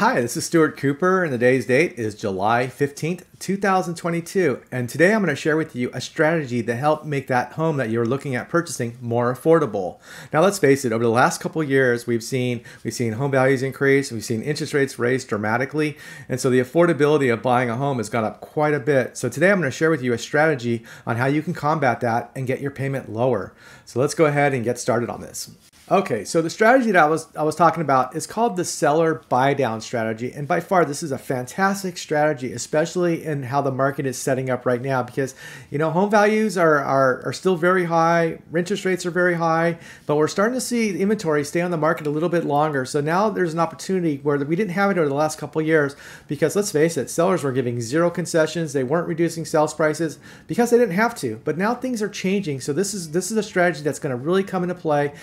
Hi, this is Stuart Cooper, and the day's date is July 15th, 2022. And today I'm going to share with you a strategy to help make that home that you're looking at purchasing more affordable. Now, let's face it, over the last couple years, we've seen we've seen home values increase, we've seen interest rates raise dramatically, and so the affordability of buying a home has gone up quite a bit. So today I'm going to share with you a strategy on how you can combat that and get your payment lower. So let's go ahead and get started on this. Okay, so the strategy that I was I was talking about is called the seller buy down strategy, and by far this is a fantastic strategy, especially in how the market is setting up right now. Because you know home values are are, are still very high, interest rates are very high, but we're starting to see inventory stay on the market a little bit longer. So now there's an opportunity where we didn't have it over the last couple years. Because let's face it, sellers were giving zero concessions, they weren't reducing sales prices because they didn't have to. But now things are changing, so this is this is a strategy that's going to really come into play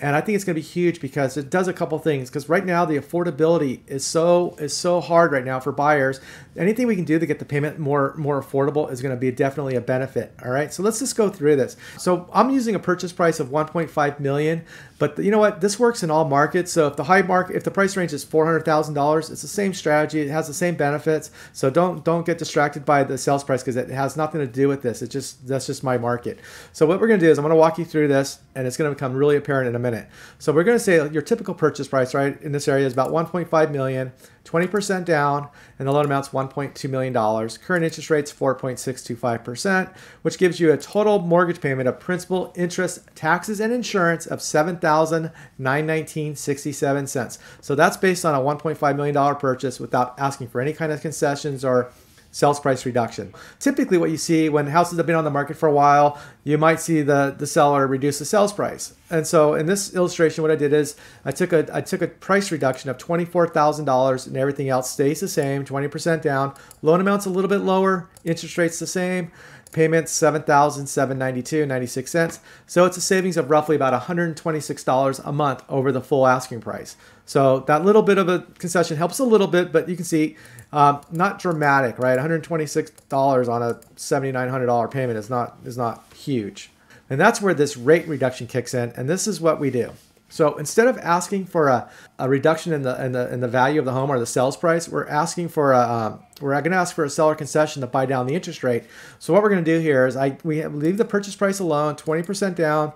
and I think it's going to be huge because it does a couple things. Because right now the affordability is so is so hard right now for buyers. Anything we can do to get the payment more more affordable is going to be definitely a benefit. All right, so let's just go through this. So I'm using a purchase price of 1.5 million, but you know what? This works in all markets. So if the high market, if the price range is four hundred thousand dollars, it's the same strategy. It has the same benefits. So don't don't get distracted by the sales price because it has nothing to do with this. It just that's just my market. So what we're going to do is I'm going to walk you through this, and it's going to become really apparent in a minute. So we're going to say your typical purchase price, right, in this area is about 1.5 million, 20% down, and the loan amount's 1.2 million dollars. Current interest rate's 4.625%, which gives you a total mortgage payment of principal, interest, taxes, and insurance of 7,919.67 So that's based on a 1.5 million dollar purchase without asking for any kind of concessions or sales price reduction. Typically what you see when houses have been on the market for a while, you might see the, the seller reduce the sales price. And so in this illustration, what I did is I took a, I took a price reduction of $24,000 and everything else stays the same, 20% down. Loan amount's a little bit lower, interest rate's the same, payments $7,792.96. So it's a savings of roughly about $126 a month over the full asking price. So that little bit of a concession helps a little bit, but you can see um, not dramatic, right? $126 on a $7,900 payment is not is not huge, and that's where this rate reduction kicks in. And this is what we do. So instead of asking for a, a reduction in the, in the in the value of the home or the sales price, we're asking for a um, we're going to ask for a seller concession to buy down the interest rate. So what we're going to do here is I we leave the purchase price alone, 20% down.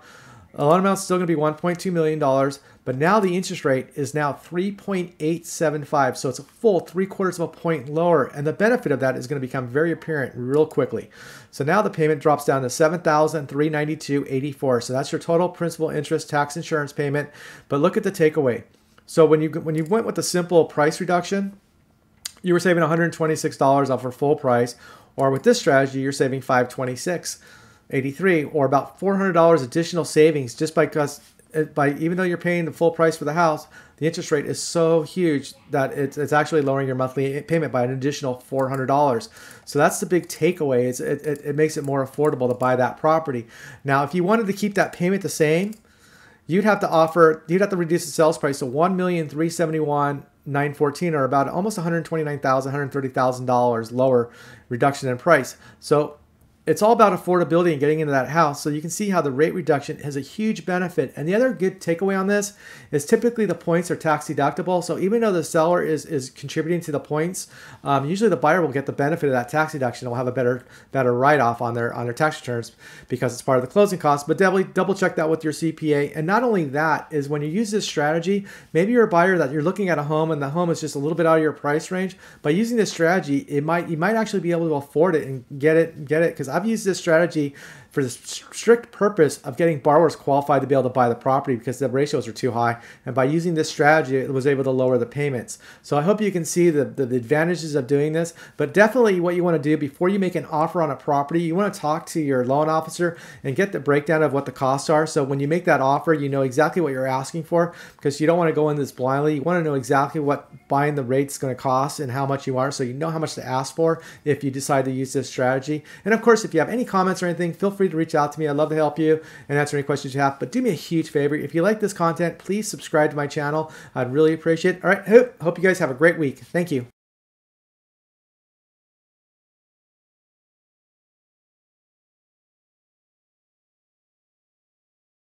The loan amount's still going to be 1.2 million dollars. But now the interest rate is now 3.875. So it's a full three quarters of a point lower. And the benefit of that is going to become very apparent real quickly. So now the payment drops down to $7,392.84. So that's your total principal interest tax insurance payment. But look at the takeaway. So when you when you went with the simple price reduction, you were saving $126 off for full price. Or with this strategy, you're saving 526 83 or about $400 additional savings just because uh, by even though you're paying the full price for the house, the interest rate is so huge that it's, it's actually lowering your monthly payment by an additional $400. So that's the big takeaway. It, it, it makes it more affordable to buy that property. Now, if you wanted to keep that payment the same, you'd have to offer, you'd have to reduce the sales price to one million three seventy one nine fourteen, or about almost $129,000, $130,000 lower reduction in price. So it's all about affordability and getting into that house. So you can see how the rate reduction has a huge benefit. And the other good takeaway on this is typically the points are tax deductible. So even though the seller is, is contributing to the points, um, usually the buyer will get the benefit of that tax deduction. They'll have a better better write off on their on their tax returns because it's part of the closing costs. But definitely double check that with your CPA. And not only that is when you use this strategy, maybe you're a buyer that you're looking at a home and the home is just a little bit out of your price range. By using this strategy, it might you might actually be able to afford it and get it get it because I've used this strategy for the strict purpose of getting borrowers qualified to be able to buy the property because the ratios are too high. And by using this strategy, it was able to lower the payments. So I hope you can see the, the, the advantages of doing this. But definitely what you want to do before you make an offer on a property, you want to talk to your loan officer and get the breakdown of what the costs are. So when you make that offer, you know exactly what you're asking for because you don't want to go in this blindly. You want to know exactly what buying the rate is going to cost and how much you are so you know how much to ask for if you decide to use this strategy. And of course, if you have any comments or anything, feel free to reach out to me. I'd love to help you and answer any questions you have. But do me a huge favor. If you like this content, please subscribe to my channel. I'd really appreciate it. All right. Hope, hope you guys have a great week. Thank you.